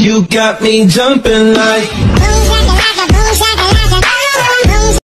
You got me jumping like